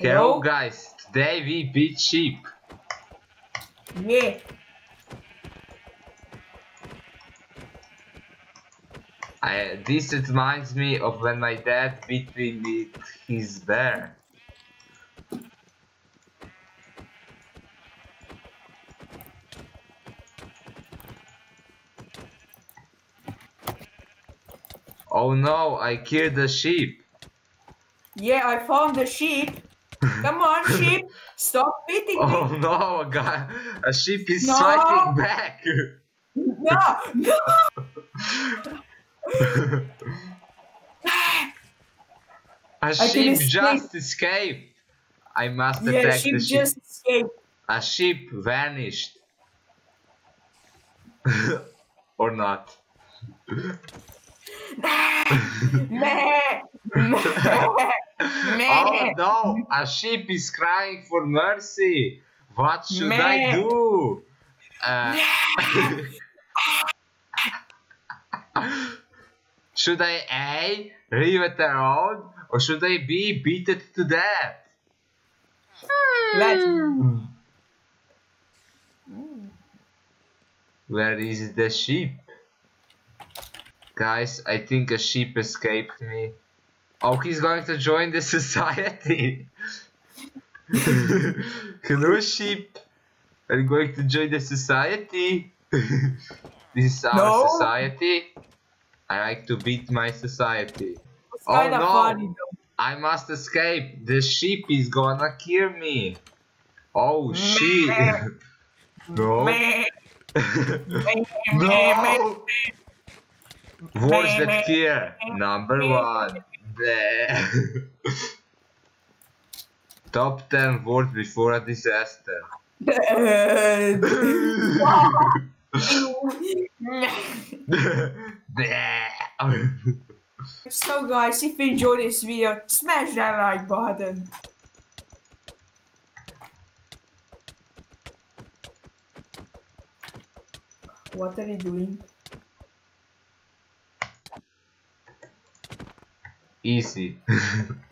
Hello guys, today we beat sheep. Yeah. I, this reminds me of when my dad beat me with his bear. Oh no, I killed the sheep. Yeah, I found the sheep. Come on, sheep. Stop beating Oh me. no, a guy, a sheep is No. striking back. No, no. A sheep escape. just escaped. I must Yeah, attack sheep the sheep. just escaped. A sheep vanished. or not. Meh. oh no! A sheep is crying for mercy. What should I do? Uh, should I A, leave it alone, or should I B, beat it to death? Let's. Where is the sheep? Guys, I think a sheep escaped me. Oh, he's going to join the society. Hello, sheep. Are you going to join the society? this is our No. society. I like to beat my society. It's Oh, no. funny. I must escape. The sheep is gonna kill me. Oh shit. no. No. Watch that kill. Number one. Top 10 words before a disaster. So guys, if you enjoyed this video, smash that like button. What are you doing? Easy.